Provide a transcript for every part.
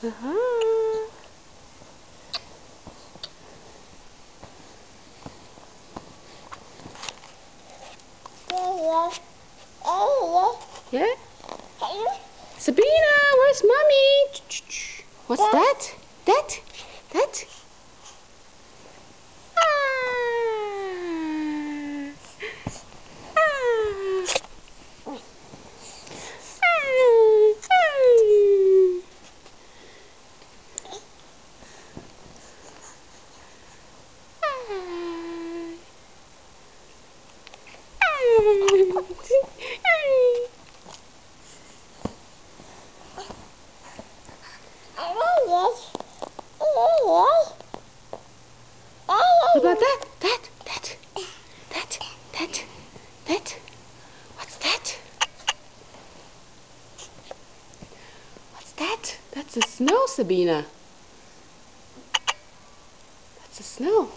Mm-hmm. Yeah? Sabina, where's mommy? What's that? That? That? What oh, about oh, oh. that? That, that, that, that, that. What's that? What's that? That's the snow, Sabina. That's the snow.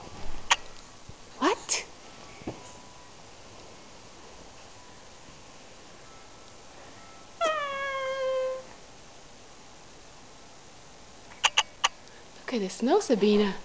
Look at the snow, Sabina.